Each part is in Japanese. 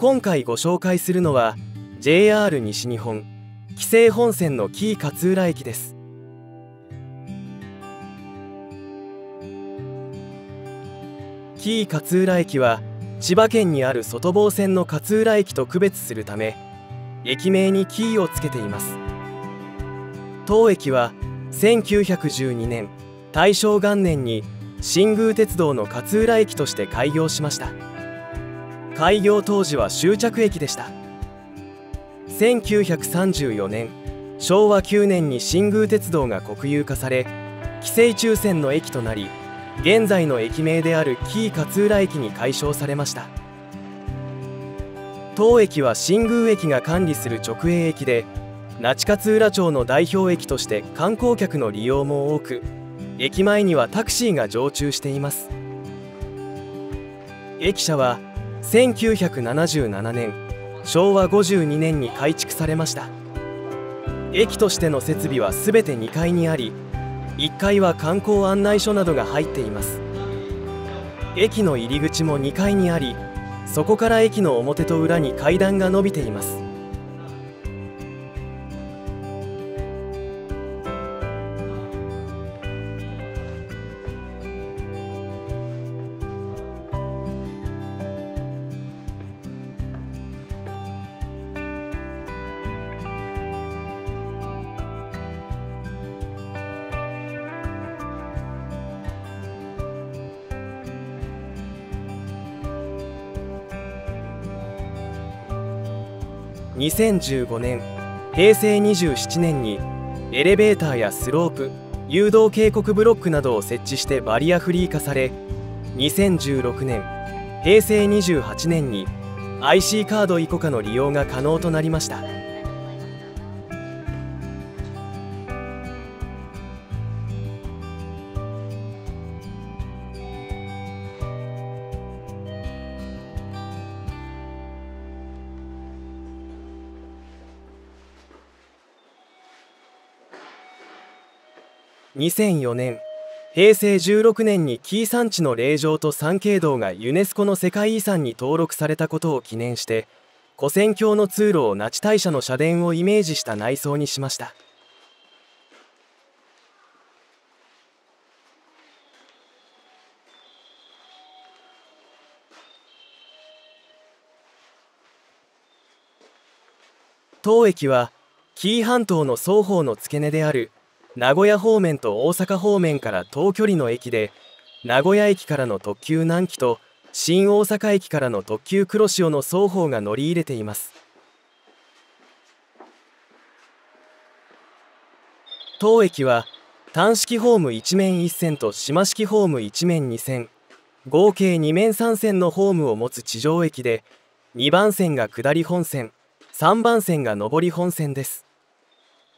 今回ご紹介するのは JR 西日本紀勢本線の紀伊勝浦駅です。紀伊勝浦駅は千葉県にある外房線の勝浦駅と区別するため駅名に紀伊をつけています。当駅は1912年大正元年に新宮鉄道の勝浦駅として開業しました。開業当時は終着駅でした。1934年昭和9年に新宮鉄道が国有化され紀勢中線の駅となり現在の駅名である紀伊勝浦駅に改称されました。当駅は新宮駅が管理する直営駅で那智勝浦町の代表駅として観光客の利用も多く駅前にはタクシーが常駐しています。駅舎は1977年昭和52年に改築されました。駅としての設備は全て2階にあり1階は観光案内所などが入っています。駅の入り口も2階にありそこから駅の表と裏に階段が伸びています。2015年平成27年にエレベーターやスロープ誘導警告ブロックなどを設置してバリアフリー化され2016年平成28年に IC カード以降下の利用が可能となりました。2004年平成16年に紀伊山地の霊場と三景堂がユネスコの世界遺産に登録されたことを記念して古戦橋の通路を那智大社の社殿をイメージした内装にしました。当駅は紀伊半島の双方の付け根である名古屋方面と大阪方面から遠距離の駅で名古屋駅からの特急南紀と新大阪駅からの特急黒潮の双方が乗り入れています。当駅は単式ホーム1面1線と島式ホーム1面2線合計2面3線のホームを持つ地上駅で2番線が下り本線3番線が上り本線です。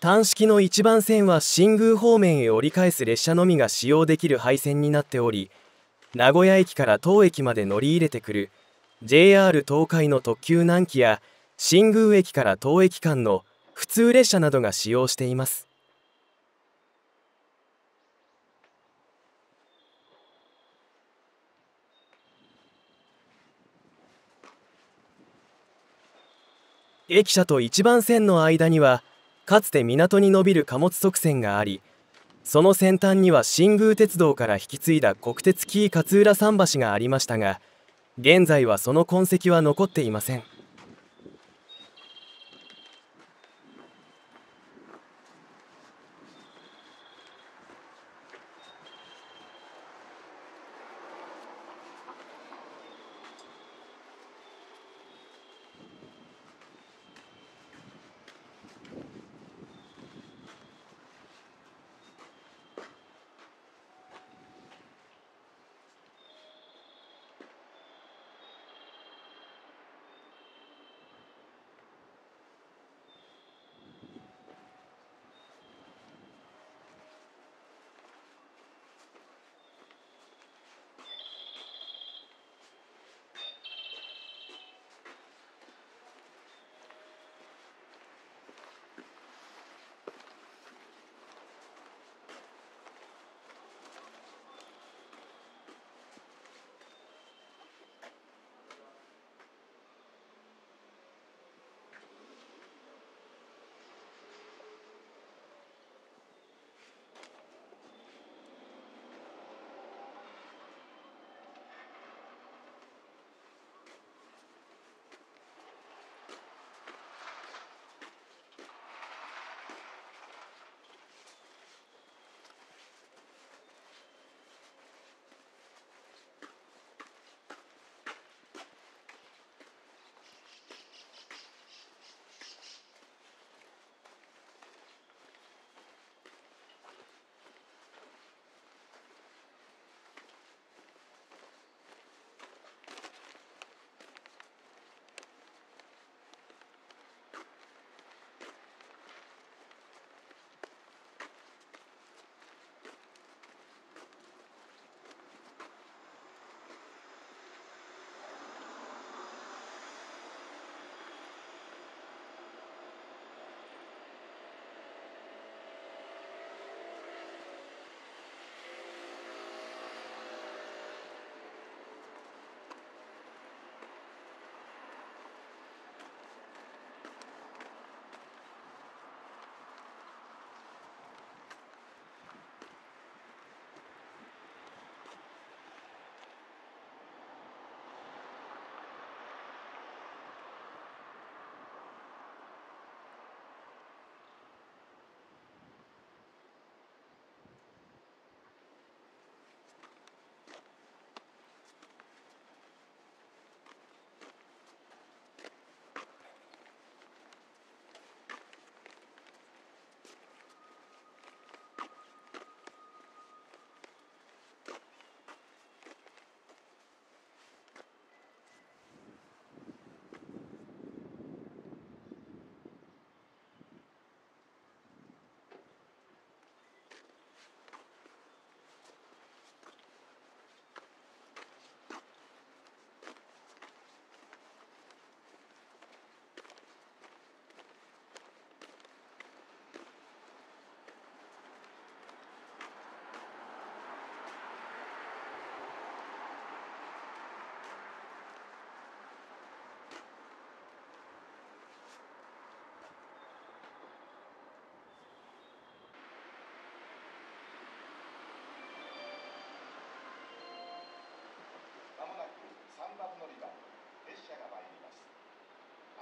単式の1番線は新宮方面へ折り返す列車のみが使用できる配線になっており名古屋駅から当駅まで乗り入れてくる JR 東海の特急南紀や新宮駅から当駅間の普通列車などが使用しています。駅舎と1番線の間にはかつて港に伸びる貨物側線がありその先端には新宮鉄道から引き継いだ国鉄紀伊勝浦桟橋がありましたが現在はその痕跡は残っていません。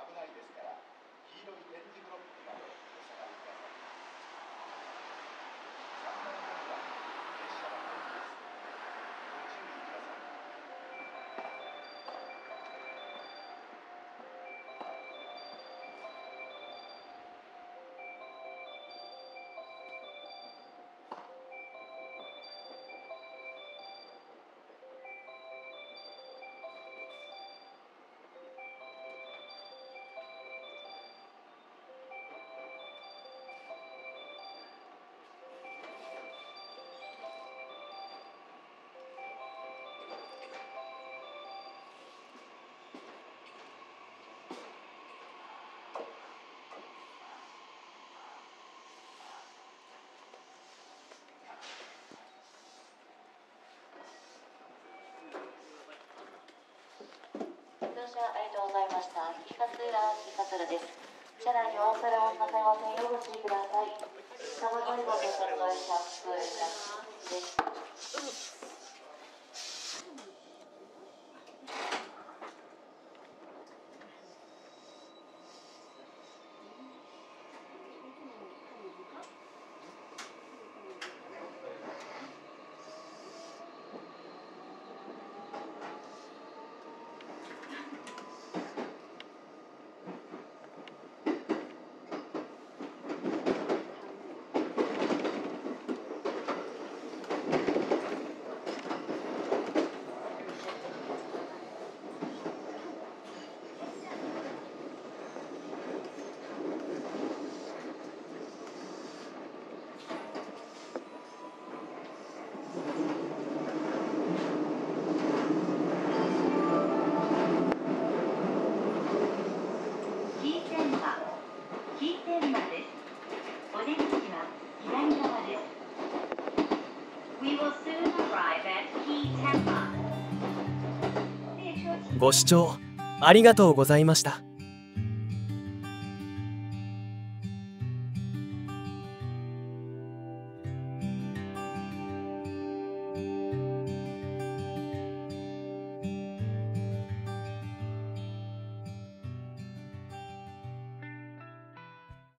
危ないですから黄色い点字ブロック車ありがとうございました。引勝浦引勝浦です。車内にお忘れ物なさいませんようご注意ください。サバ乗り場と車の会社、普通です。キーテンマキーテンマですお出口は左側です We will soon arrive at Key Tenma 列車ご視聴ありがとうございました。